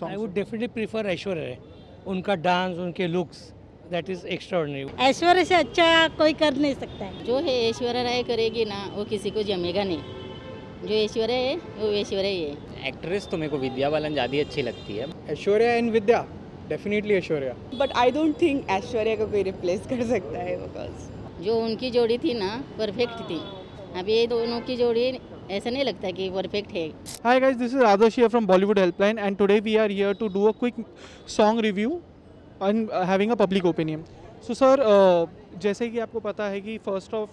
song I would definitely prefer Aishwarya Rai उनका dance उनके looks that is extraordinary Aishwarya से अच्छा कोई कर नहीं सकता है। जो है ऐश्वर्या राय करेगी ना वो किसी को जमेगा नहीं। जो ऐश्वर्या है वो ऐश्वर्या ही है। एक्ट्रेस तो मेरे को विद्या बालन ज़्यादा अच्छी लगती है। Aishwarya and Vidya definitely Aishwarya but I don't think Aishwarya को कोई रिप्लेस कर सकता है बिकॉज़ जो उनकी जोड़ी थी ना परफेक्ट थी। अब ये दोनों की जोड़ी ऐसा नहीं लगता कि परफेक्ट है। Hi guys this is Adarsh here from Bollywood helpline and today we are here to do a quick song review and having a public opinion so sir जैसे कि आपको पता है कि फ़र्स्ट ऑफ़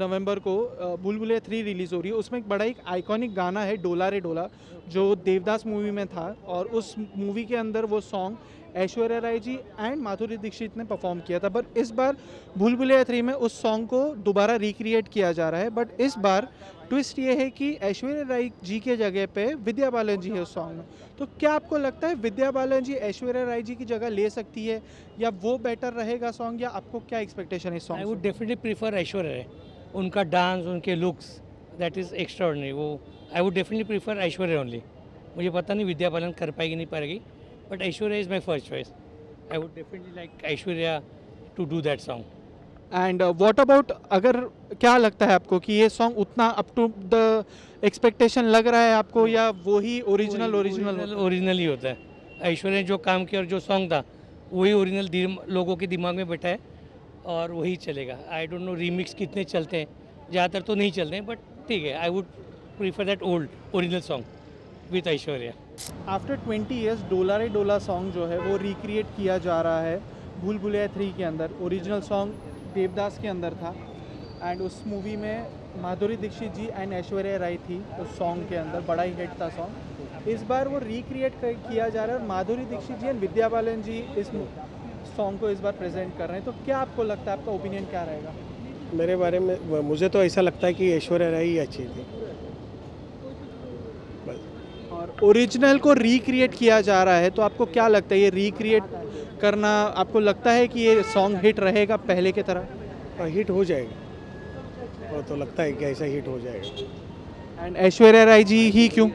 नवंबर को बुलबुलिया three release हो रही है, उसमें एक बड़ा एक आइकॉनिक गाना है, डोला रे डोला। जो देवदास मूवी में था और उस मूवी के अंदर वो सॉन्ग ऐश्वर्या राय जी एंड माधुरी दीक्षित ने परफॉर्म किया था। बट इस बार भूल भुलैया थ्री में उस सॉन्ग को दोबारा रिक्रिएट किया जा रहा है। बट इस बार ट्विस्ट ये है कि ऐश्वर्या राय जी के जगह पे विद्या बालन जी है उस सॉन्ग में। तो क्या आपको लगता है विद्या बालन जी ऐश्वर्या राय जी की जगह ले सकती है या वो बेटर रहेगा सॉन्ग या आपको क्या एक्सपेक्टेशन है I song would definitely prefer Aishwarya Rai. उनका डांस उनके लुक्स दैट इज़ एक्स्ट्राऑर्डिनरी वो I would definitely prefer Aishwarya only मुझे पता नहीं विद्या बालन कर पाएगी नहीं पाएगी but Aishwarya is my first choice I would definitely like Aishwarya to do that song and what about अगर क्या लगता है आपको कि ये सॉन्ग उतना अप टू द एक्सपेक्टेशन लग रहा है आपको या वो ही ओरिजिनल ओरिजिनल ओरिजिनल ही? होता है। ऐश्वर्या ने जो काम किया और जो सॉन्ग था वही ओरिजिनल लोगों के दिमाग में बैठा है और वही चलेगा। आई डोंट नो रीमिक्स कितने चलते हैं। ज़्यादातर तो नहीं चलते हैं बट ठीक है I would prefer that old original song with Aishwarya after 20 years डोला रे डोला सॉन्ग जो है वो रिक्रिएट किया जा रहा है भूल भुलैया थ्री के अंदर। ओरिजिनल सॉन्ग देवदास के अंदर था। एंड उस मूवी में माधुरी दीक्षित जी एंड ऐश्वर्या राय थी उस सॉन्ग के अंदर बड़ा ही हिट था सॉन्ग इस बार वो रिक्रिएट किया जा रहा है और माधुरी दीक्षित जी एंड विद्या बालन जी इस सॉन्ग को इस बार प्रेजेंट कर रहे हैं। तो क्या आपको लगता है? आपका ओपिनियन क्या रहेगा? मेरे बारे में मुझे तो ऐसा लगता है कि ऐश्वर्या राय ही अच्छी थी। और ओरिजिनल को रिक्रिएट किया जा रहा है तो आपको क्या लगता है ये रिक्रिएट करना आपको लगता है कि ये सॉन्ग हिट रहेगा पहले की तरह? हाँ, हिट हो जाएगा। वो तो लगता है कि ऐसा हिट हो जाएगा। एंड ऐश्वर्या राय जी ही क्यों?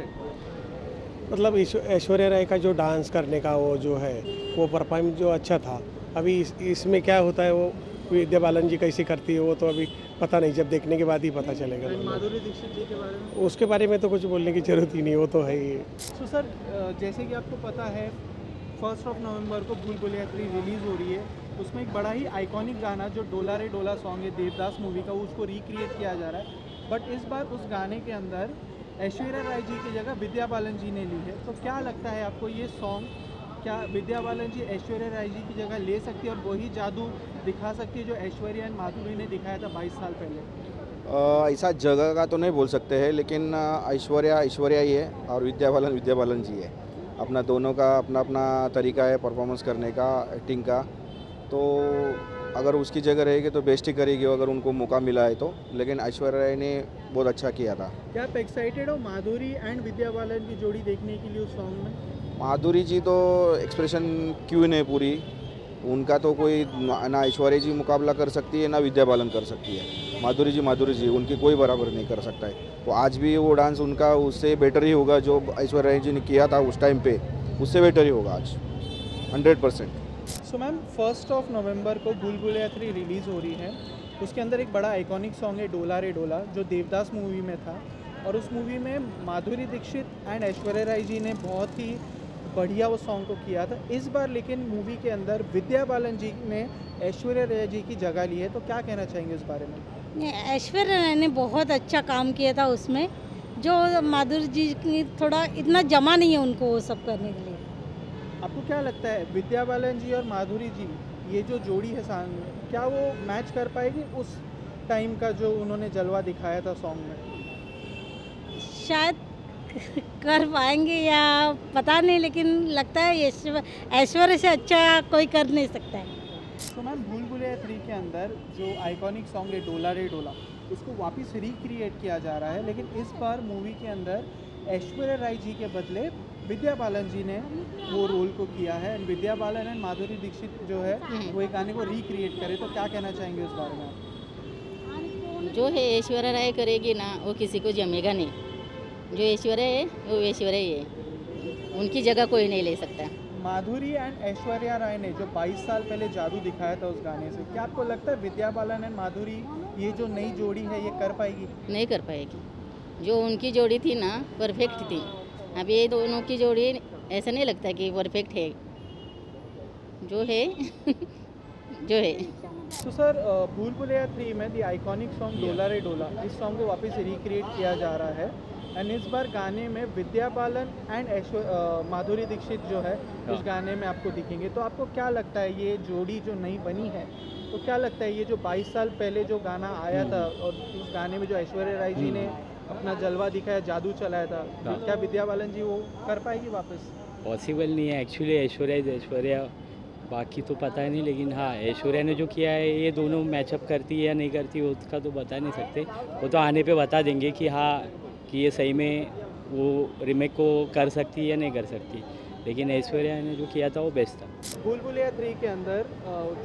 मतलब ऐश्वर्या राय का जो डांस करने का वो जो है वो परफॉर्म जो अच्छा था अभी इस, इसमें क्या होता है वो विद्या बालन जी कैसे करती है वो तो अभी पता नहीं जब देखने के बाद ही पता चलेगा। माधुरी दीक्षित जी के बारे में? उसके बारे में तो कुछ बोलने की ज़रूरत ही नहीं वो तो है ही। सो सर जैसे कि आपको पता है फ़र्स्ट ऑफ़ नवंबर को भूल भुलैया थ्री रिलीज़ हो रही है। उसमें एक बड़ा ही आइकॉनिक गाना जो डोला रे डोला सॉन्ग है देवदास मूवी का उसको रिक्रिएट किया जा रहा है। बट इस बार उस गाने के अंदर ऐश्वर्या राय जी की जगह विद्या बालन जी ने ली है। तो क्या लगता है आपको ये सॉन्ग क्या विद्या बालन जी ऐश्वर्या राय जी की जगह ले सकती है और वही जादू दिखा सकती है जो ऐश्वर्या एंड माधुरी ने दिखाया था बाईस साल पहले? ऐसा जगह का तो नहीं बोल सकते हैं लेकिन ऐश्वर्या ऐश्वर्या ही है और विद्या बालन विद्या बालन जी है। अपना दोनों का अपना अपना तरीका है परफॉर्मेंस करने का एक्टिंग का। तो अगर उसकी जगह रहेगी तो बेस्ट ही करेगी अगर उनको मौका मिला है तो। लेकिन ऐश्वर्या राय ने बहुत अच्छा किया था। क्या आप एक्साइटेड हो माधुरी एंड विद्या बालन की जोड़ी देखने के लिए उस सॉन्ग में? माधुरी जी तो एक्सप्रेशन क्यों नहीं पूरी? उनका तो कोई ना ऐश्वर्या जी मुकाबला कर सकती है, ना विद्या बालन कर सकती है। माधुरी जी माधुरी जी, उनकी कोई बराबर नहीं कर सकता है। तो आज भी वो डांस उनका उससे बेटर ही होगा, जो ऐश्वर्या जी ने किया था उस टाइम पे, उससे बेटर ही होगा आज। Hundred percent so ma'am first of November को भूल भुलैया थ्री रिलीज़ हो रही है। उसके अंदर एक बड़ा आइकॉनिक सॉन्ग है, डोला रे डोला, जो देवदास मूवी में था। और उस मूवी में माधुरी दीक्षित एंड ऐश्वर्या राय जी ने बहुत ही बढ़िया वो सॉन्ग को किया था। इस बार लेकिन मूवी के अंदर विद्या बालन जी ने ऐश्वर्या राय जी की जगह ली है। तो क्या कहना चाहेंगे इस बारे में? ऐश्वर्या राय ने बहुत अच्छा काम किया था उसमें। जो माधुरी जी की थोड़ा इतना जमा नहीं है उनको वो सब करने के लिए। आपको क्या लगता है विद्या बालन जी और माधुरी जी ये जो जोड़ी है सॉन्ग में क्या वो मैच कर पाएगी उस टाइम का जो उन्होंने जलवा दिखाया था सॉन्ग में? शायद कर पाएँगे या पता नहीं लेकिन लगता है ऐश्वर्य से अच्छा कोई कर नहीं सकता है। तो मैम भूल भुलैया थ्री के अंदर जो आइकॉनिक सॉन्ग है डोला रे डोला उसको वापस रिक्रिएट किया जा रहा है लेकिन इस बार मूवी के अंदर ऐश्वर्या राय जी के बदले विद्या बालन जी ने वो रोल को किया है एंड विद्या बालन एंड माधुरी दीक्षित जो है वो एक गाने को रिक्रिएट करे तो क्या कहना चाहेंगे उस बारे में जो है ऐश्वर्या राय करेगी ना वो किसी को जमेगा नहीं। जो ऐश्वर्या है वो ऐश्वर्या ही है। उनकी जगह कोई नहीं ले सकता। माधुरी एंड ऐश्वर्या राय ने जो 22 साल पहले जादू दिखाया था उस गाने से क्या आपको लगता है विद्या बालन एंड माधुरी ये जो नई जोड़ी है ये कर पाएगी? नहीं कर पाएगी। जो उनकी जोड़ी थी ना परफेक्ट थी। अब ये दोनों की जोड़ी ऐसा नहीं लगता कि परफेक्ट है। जो है जो है। तो सर भूल भुलैया थ्री में दी आइकॉनिक सॉन्ग डोला रे डोला इस सॉन्ग को वापस रिक्रिएट किया जा रहा है। एंड इस बार गाने में विद्या बालन एंड माधुरी दीक्षित जो है उस गाने में आपको दिखेंगे। तो आपको क्या लगता है ये जोड़ी जो नई बनी है तो क्या लगता है ये जो 22 साल पहले जो गाना आया था और उस गाने में जो ऐश्वर्या राय जी ने अपना जलवा दिखाया जादू चलाया था हाँ। क्या विद्या बालन जी वो कर पाएगी वापस? पॉसिबल नहीं है एक्चुअली ऐश्वर्या इज़ ऐश्वर्या। बाकी तो पता ही नहीं लेकिन हाँ ऐश्वर्या ने जो किया है ये दोनों मैचअप करती है या नहीं करती उसका तो बता नहीं सकते। वो तो आने पे बता देंगे कि हाँ कि ये सही में वो रिमेक को कर सकती है या नहीं कर सकती। लेकिन ऐश्वर्या ने जो किया था वो बेस्ट था। भूल भुलैया थ्री के अंदर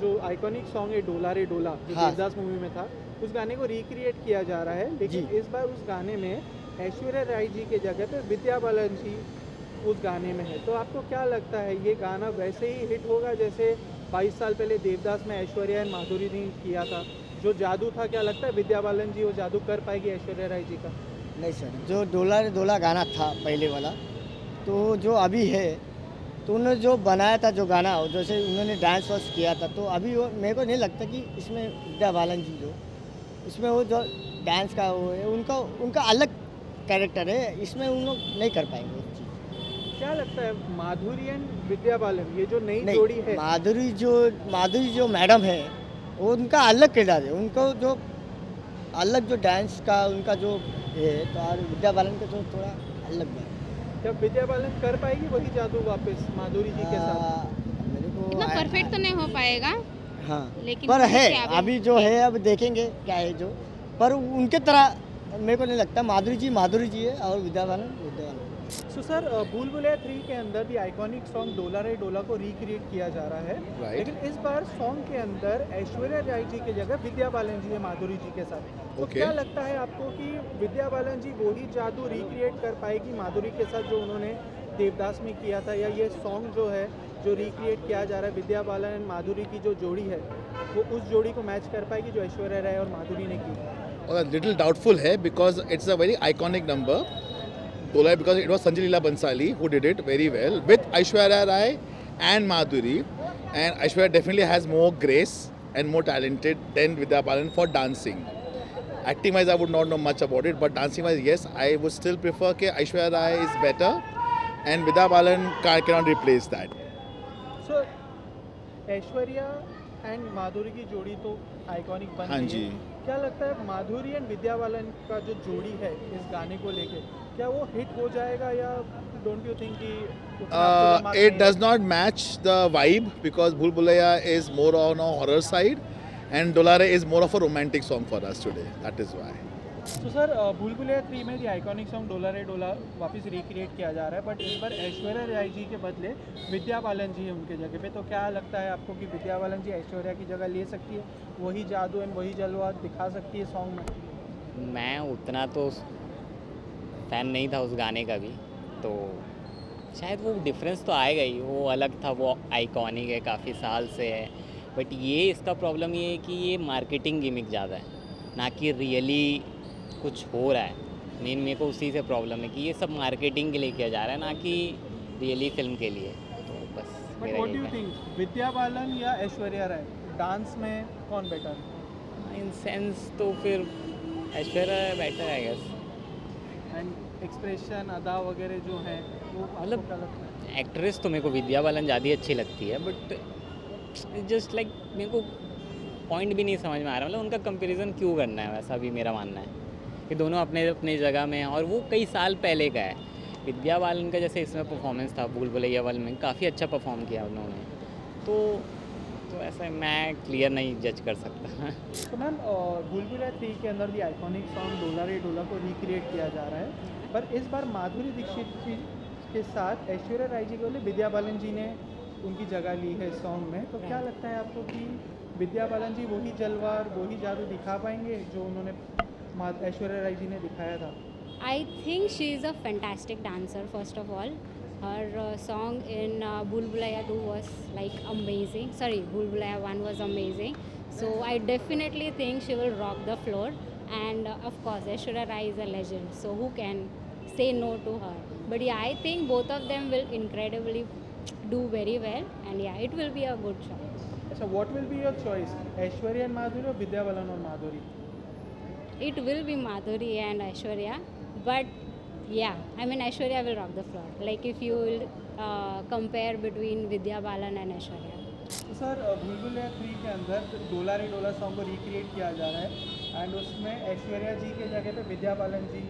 जो आइकॉनिक सॉन्ग है डोला रे डोला जो हाँ। देवदास मूवी में था उस गाने को रिक्रिएट किया जा रहा है। लेकिन इस बार उस गाने में ऐश्वर्या राय जी के जगह पे विद्या बालन जी उस गाने में है। तो आपको क्या लगता है ये गाना वैसे ही हिट होगा जैसे 22 साल पहले देवदास में ऐश्वर्या एंड माधुरी ने किया था? जो जादू था क्या लगता है विद्या बालन जी वो जादू कर पाएगी ऐश्वर्या राय जी का? नहीं सर जो डोला रे डोला गाना था पहले वाला तो जो अभी है तो उन्होंने जो बनाया था जो गाना जैसे उन्होंने डांस वांस किया था तो अभी वो मेरे को नहीं लगता कि इसमें विद्या बालन जी जो इसमें वो जो डांस का वो है उनका उनका अलग कैरेक्टर है इसमें उन लोग नहीं कर पाएँगे क्या लगता है माधुरी एंड विद्या बालन ये जो नई जोड़ी है? माधुरी जो माधुरी जो मैडम है वो उनका अलग किरदार है उनको जो अलग जो डांस का उनका जो है तो और विद्या बालन का तो थोड़ा अलग है। क्या विद्या बालन कर पाएगी वही जादू वापस माधुरी जी के साथ? मेरे को इतना परफेक्ट तो नहीं हो पाएगा हाँ लेकिन पर है अभी जो है अब देखेंगे क्या है जो। पर उनके तरह मेरे को नहीं लगता माधुरी जी माधुरी जी है और विद्या बालन विद्या बालन सो सर अ, भूल भुलैया थ्री के अंदर भी आइकॉनिक सॉन्ग डोला रे डोला को रिक्रिएट किया जा रहा है Right. लेकिन इस बार सॉन्ग के अंदर ऐश्वर्या राय जी की जगह विद्या बालन जी है माधुरी जी के साथ तो Okay. क्या लगता है आपको कि विद्या बालन जी वही जादू रिक्रिएट कर पाएगी माधुरी के साथ जो उन्होंने देवदास में किया था या ये सॉन्ग जो है जो रिक्रिएट किया जा रहा है विद्या बालन एंड माधुरी की जो जोड़ी है वो उस जोड़ी को मैच कर पाएगी जो ऐश्वर्या राय और माधुरी ने की लिटिल डाउटफुल है because it's a very iconic number. Dola because it was Sanjay Leela Bansali who did it very well with Aishwarya Rai and Madhuri. And Aishwarya definitely has more grace and more talented than Vidya Balan for dancing. Acting wise, I would not know much about it, but dancing wise, yes, I would still prefer that Aishwarya Rai is better and Vidya Balan ca- cannot replace that. So Aishwarya and Madhuri की जोड़ी तो iconic बन हाँ जी। है क्या लगता है माधुरी and Vidya बालन का जो जोड़ी है इस गाने को लेके क्या वो हिट हो जाएगा या डोंट यू थिंक कि नहीं does not match the vibe because Bhul Bhulaiya is more on a horror side and Dolare is more of a romantic song for us today. That is why. तो sir अ, Bhool Bhulaiyaa three में iconic song Dola रे डोला वापस recreate किया जा रहा है बट इस बार ऐश्वर्या राय जी के बदले विद्या बालन जी है उनके जगह पे तो क्या लगता है आपको कि विद्या बालन जी ऐश्वर्या की जगह ले सकती है वही जादू एंड वही जलवा दिखा सकती है सॉन्ग में मैं उतना तो फ़ैन नहीं था उस गाने का भी तो शायद वो डिफरेंस तो आएगा ही वो अलग था वो आइकॉनिक है काफ़ी साल से है। बट ये इसका प्रॉब्लम ये है कि ये मार्केटिंग गिमिक ज़्यादा है ना कि रियली कुछ हो रहा है। मेन मेरे को उसी से प्रॉब्लम है कि ये सब मार्केटिंग के लिए किया जा रहा है ना कि रियली फ़िल्म के लिए। तो बस विद्या बालन या ऐश्वर्या राय? डांस में कौन बेटर इन सेंस तो फिर ऐश्वर्या बेटर है गेस एंड एक्सप्रेशन अदा वगैरह जो है वो मतलब- एक्ट्रेस तो मेरे को विद्या बालन ज़्यादा अच्छी लगती है बट जस्ट लाइक मेरे को पॉइंट भी नहीं समझ में आ रहा मतलब उनका कंपैरिजन क्यों करना है वैसा भी मेरा मानना है कि दोनों अपने अपने जगह में हैं और वो कई साल पहले का है। विद्या बालन का जैसे इसमें परफॉर्मेंस था भूल भुलैया वाल में काफ़ी अच्छा परफॉर्म किया उन्होंने। तो तो ऐसा मैं क्लियर नहीं जज कर सकता। तो मैम भूल भुलैया थ्री के अंदर भी आइकॉनिक सॉन्ग डोला रे डोला को रिक्रिएट किया जा रहा है। पर इस बार माधुरी दीक्षित जी के साथ ऐश्वर्या राय जी बोले विद्या बालन जी ने उनकी जगह ली है इस सॉन्ग में। तो क्या लगता है आपको कि विद्या बालन जी वही जलवा और वही जादू दिखा पाएँगे जो उन्होंने ऐश्वर्या राय जी ने दिखाया था? I think she is a fantastic dancer first of all. her uh, song in uh, Bulbulaya 2 was like amazing. Sorry, Bulbulaya 1 was amazing. So I definitely think she will rock the floor. And uh, of course, Ashwarya Rai is a legend. So who can say no to her? But yeah, I think both of them will incredibly do very well. And yeah, it will be a good show. So what will be your choice? Aishwarya and Madhuri or Vidya Balan or Madhuri? It will be Madhuri and Aishwarya. But yeah, I mean, Aishwarya will rock the floor. Like if you will uh, compare between Vidya Balan and Aishwarya. Sir Bhoolbhulaiyaa three के अंदर डोला रे डोला song को recreate किया जा रहा है एंड उसमें ऐश्वर्या जी के जगह पे विद्या बालन जी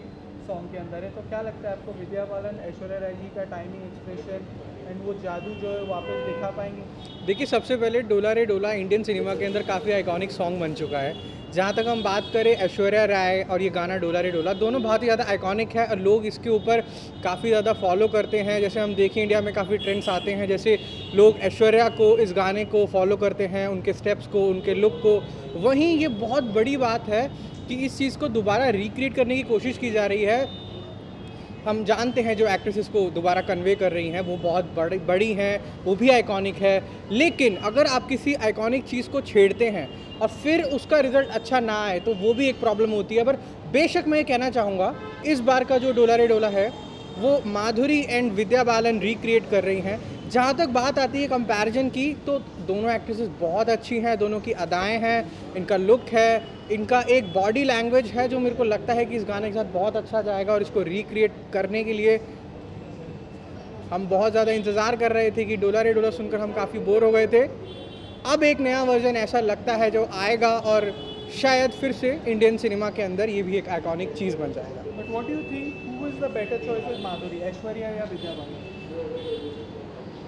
सॉन्ग के अंदर है तो क्या लगता है आपको विद्या बालन ऐश्वर्या राय जी का टाइमिंग एक्सप्रेशन एंड वो जादू जो है वापस दिखा पाएँगे देखिए सबसे पहले डोला रे डोला इंडियन सिनेमा के अंदर काफ़ी आइकॉनिक सॉन्ग बन चुका है जहाँ तक हम बात करें ऐश्वर्या राय और ये गाना डोला रे डोला, दोनों बहुत ही ज़्यादा आइकॉनिक है और लोग इसके ऊपर काफ़ी ज़्यादा फॉलो करते हैं। जैसे हम देखें इंडिया में काफ़ी ट्रेंड्स आते हैं, जैसे लोग ऐश्वर्या को इस गाने को फॉलो करते हैं, उनके स्टेप्स को, उनके लुक को। वहीं ये बहुत बड़ी बात है कि इस चीज़ को दोबारा रिक्रिएट करने की कोशिश की जा रही है। हम जानते हैं जो एक्ट्रेसेस को दोबारा कन्वे कर रही हैं, वो बहुत बड़ी बड़ी हैं, वो भी आइकॉनिक है। लेकिन अगर आप किसी आइकॉनिक चीज़ को छेड़ते हैं और फिर उसका रिज़ल्ट अच्छा ना आए तो वो भी एक प्रॉब्लम होती है। पर बेशक मैं ये कहना चाहूँगा, इस बार का जो डोला रे डोला है, वो माधुरी एंड विद्या बालन रिक्रिएट कर रही हैं। जहाँ तक बात आती है कंपैरिजन की तो दोनों एक्ट्रेसेस बहुत अच्छी हैं, दोनों की अदाएँ हैं, इनका लुक है, इनका एक बॉडी लैंग्वेज है जो मेरे को लगता है कि इस गाने के साथ बहुत अच्छा जाएगा और इसको रिक्रिएट करने के लिए हम बहुत ज़्यादा इंतज़ार कर रहे थे कि डोला रे डोला सुनकर हम काफ़ी बोर हो गए थे। अब एक नया वर्जन ऐसा लगता है जो आएगा और शायद फिर से इंडियन सिनेमा के अंदर ये भी एक आइकॉनिक चीज़ बन जाएगा। But what you think who is the better choice Madhuri, Aishwarya या Vidya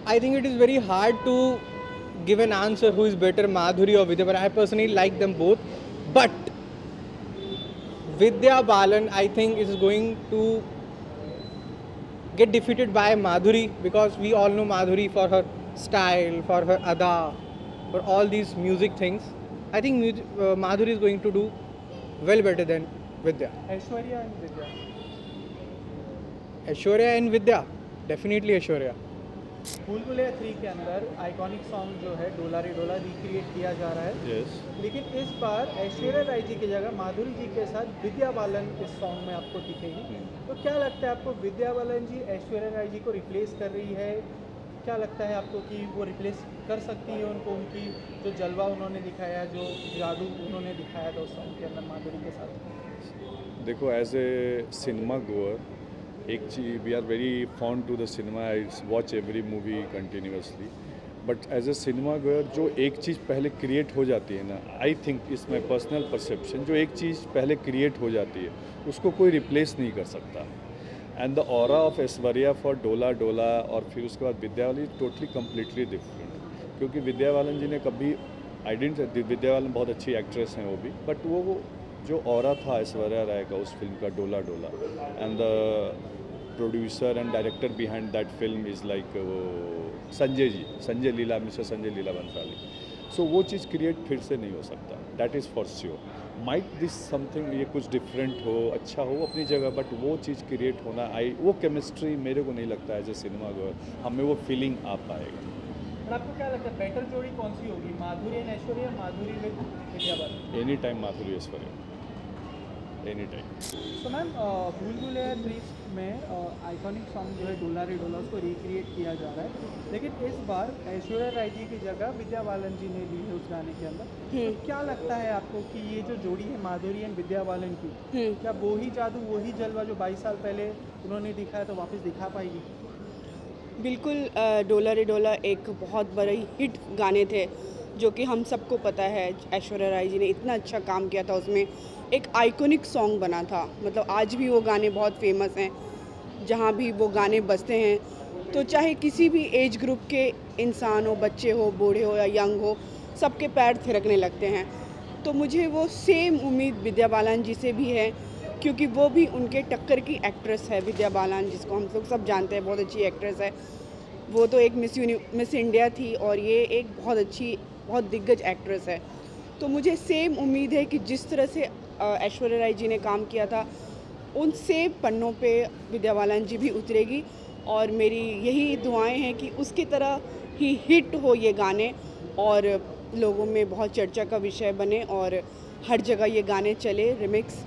I think it is very hard to give an answer who is better, Madhuri or Vidya, but I personally like them both. But Vidya Balan, I think, is going to get defeated by Madhuri because we all know Madhuri for her style, for her ada, for all these music things. I think uh, Madhuri is going to do well better than Vidya. Ashwarya and Vidya. Ashwarya and Vidya. Definitely Ashwarya. Bhoolbhulaiyaa three के अंदर iconic song जो है डोला रे डोला recreate किया जा रहा है। यस लेकिन इस बार ऐश्वर्या राय जी की जगह माधुरी जी के साथ विद्या बालन इस सॉन्ग में आपको दिखेगी। तो क्या लगता है आपको विद्या बालन जी ऐश्वर्या राय जी को रिप्लेस कर रही है? क्या लगता है आपको कि वो रिप्लेस कर सकती है उनको उनकी जो जलवा उन्होंने दिखाया जो जादू उन्होंने दिखाया था उस सॉन्ग के अंदर माधुरी के साथ? देखो एज ए सिनेमा गोअर एक चीज़ we are very fond to the cinema I watch every movie continuously but as a cinema goer जो एक चीज़ पहले क्रिएट हो जाती है ना आई थिंक इस माई पर्सनल परसेप्शन जो एक चीज़ पहले क्रिएट हो जाती है, उसको कोई रिप्लेस नहीं कर सकता। एंड द और ऑफ़ ऐश्वर्या फॉर डोला डोला और फिर उसके बाद विद्या वाली टोटली कम्प्लीटली डिफरेंट क्योंकि विद्या बालन जी ने कभी आई डेंट विद्या बालन बहुत अच्छी एक्ट्रेस हैं वो भी बट वो वो जो और था ऐश्वर्या राय का उस फ़िल्म का Dola Dola. And the producer and director behind that film is like वो Sanjay ji Sanjay Leela mister Sanjay Leela Bhansali so so, वो चीज़ क्रिएट फिर से नहीं हो सकता। That is for sure might this something ये कुछ डिफरेंट हो अच्छा हो अपनी जगह बट वो चीज़ क्रिएट होना आई वो केमिस्ट्री मेरे को नहीं लगता एज ए सिनेमा गोर हमें वो फीलिंग आ पाएगा। आपको क्या लगता है बेटर जोड़ी कौन सी होगी? Madhuri and Aishwarya Madhuri with Vidya any time Madhuri Aishwarya. Any time तो मैम भूल भुलैया थ्री में आइकॉनिक सॉन्ग जो है डोला रे डोला उसको रिक्रिएट किया जा रहा है। लेकिन इस बार ऐश्वर्या राय जी की जगह विद्या बालन जी ने ली है उस गाने के अंदर। तो क्या लगता है आपको कि ये जो जोड़ी है माधुरी एंड विद्या बालन की क्या वो ही जादू वही जलवा जो 22 साल पहले उन्होंने दिखाया तो वापस दिखा पाएगी? बिल्कुल डोला रे डोला एक बहुत बड़े हिट गाने थे। जो कि हम सबको पता है, ऐश्वर्या राय जी ने इतना अच्छा काम किया था उसमें। एक आइकॉनिक सॉन्ग बना था। मतलब आज भी वो गाने बहुत फ़ेमस हैं, जहाँ भी वो गाने बजते हैं। तो चाहे किसी भी एज ग्रुप के इंसान हो, बच्चे हो, बूढ़े हो या यंग हो, सबके पैर थिरकने लगते हैं। तो मुझे वो सेम उम्मीद विद्या बालान जी से भी है, क्योंकि वो भी उनके टक्कर की एक्ट्रेस है, विद्या बालान जिसको हम लोग सब जानते हैं, बहुत अच्छी एक्ट्रेस है। वो तो एक मिस यूनि मिस इंडिया थी और ये एक बहुत अच्छी बहुत दिग्गज एक्ट्रेस है। तो मुझे सेम उम्मीद है कि जिस तरह से ऐश्वर्या राय जी ने काम किया था, उन सेम पन्नों पे विद्या बालन जी भी उतरेगी और मेरी यही दुआएँ हैं कि उसकी तरह ही हिट हो ये गाने और लोगों में बहुत चर्चा का विषय बने और हर जगह ये गाने चले। रिमिक्स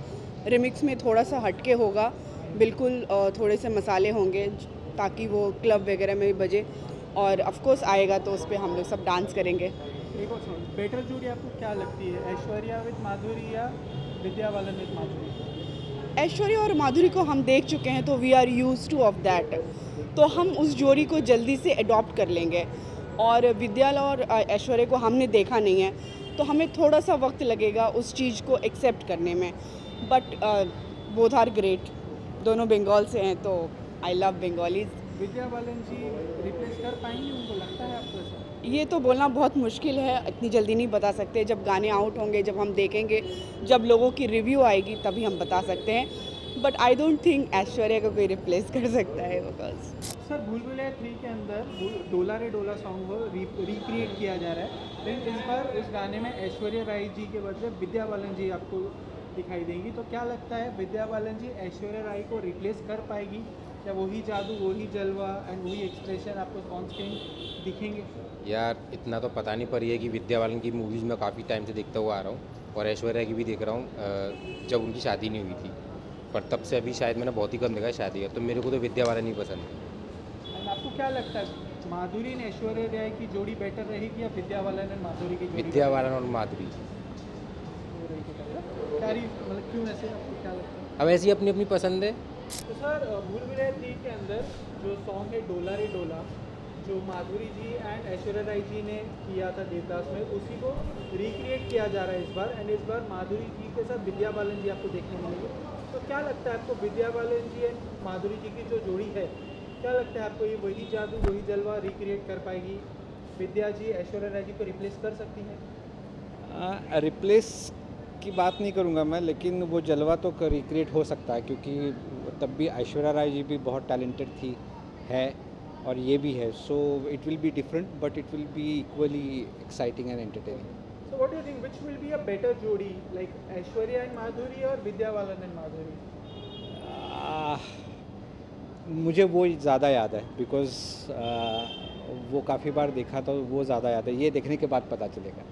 रिमिक्स में थोड़ा सा हटके होगा, बिल्कुल थोड़े से मसाले होंगे ताकि वो क्लब वगैरह में भी बजे और ऑफ़ कोर्स आएगा तो उस पर हम लोग सब डांस करेंगे। एक और सॉन्ग बेटर जोड़ी आपको क्या लगती है ऐश्वर्या विद माधुरी या विद्या बालन विद माधुरी? ऐश्वर्या और माधुरी को हम देख चुके हैं तो we are use to of that तो हम उस जोड़ी को जल्दी से अडॉप्ट कर लेंगे। और विद्याला और ऐश्वर्या को हमने देखा नहीं है तो हमें थोड़ा सा वक्त लगेगा उस चीज़ को एक्सेप्ट करने में। बट बोथ आर ग्रेट दोनों बंगाल से हैं तो I love Bengalis Vidya Balan ji replace कर पाएँगे उनको लगता है आपको ये तो बोलना बहुत मुश्किल है, इतनी जल्दी नहीं बता सकते। जब गाने आउट होंगे, जब हम देखेंगे, जब लोगों की रिव्यू आएगी, तभी हम बता सकते हैं। But I don't think Aishwarya को कोई रिप्लेस कर सकता है because sir, Bhool Bhulaiyaa three के अंदर। डोला रे डोला सॉन्ग वो रिक्रिएट किया जा रहा है। लेकिन इस बार उस गाने में ऐश्वर्या राय जी के बदले विद्या बालन जी आपको दिखाई देंगी। तो क्या लगता है विद्या बालन जी ऐश्वर्या राय को रिप्लेस कर पाएगी? या वही जादू वही जलवा एंड वही एक्सप्रेशन आपको ऑन स्क्रीन दिखेंगे? यार इतना तो पता नहीं पर ये है कि विद्या बालन की मूवीज़ में काफ़ी टाइम से देखता हुआ आ रहा हूँ और ऐश्वर्या की भी देख रहा हूँ जब उनकी शादी नहीं हुई थी। पर तब से अभी शायद मैंने बहुत ही कम देखा शादी का तो मेरे को तो विद्या बालन ही पसंद है। आपको क्या लगता है माधुरी ने ऐश्वर्या राय की जोड़ी बेटर रहेगी या विद्या बालन एंड माधुरी की विद्या बालन और माधुरी। मतलब क्यों ऐसे आपको क्या लगता है? अब ऐसी अपनी अपनी पसंद है? तो सर भूल भुलैया थ्री के अंदर जो सॉन्ग है, डोला रे डोला, जो माधुरी जी एंड ऐश्वर्या राय जी ने किया था देवदास में, उसी को रिक्रिएट किया जा रहा है इस बार। एंड इस बार माधुरी जी के साथ विद्या बालन जी आपको देखने मिलेंगे। तो क्या लगता है आपको विद्या बालन जी एंड माधुरी जी की जो जोड़ी है, क्या लगता है आपको ये वही जादू, वही जलवा रिक्रिएट कर पाएगी? विद्या जी, ऐश्वर्या राय जी को रिप्लेस कर सकती हैं? रिप्लेस की बात नहीं करूँगा मैं लेकिन वो जलवा तो रिक्रिएट हो सकता है क्योंकि तब भी ऐश्वर्या राय जी भी बहुत टैलेंटेड थी है और ये भी है so it will be different but it will be equally exciting and entertaining you think? Which will be a better jodi, like Aishwarya and Madhuri or Vidya Balan and Madhuri? मुझे वो ज़्यादा याद है बिकॉज़ uh, वो काफ़ी बार देखा तो वो ज़्यादा याद है ये देखने के बाद पता चलेगा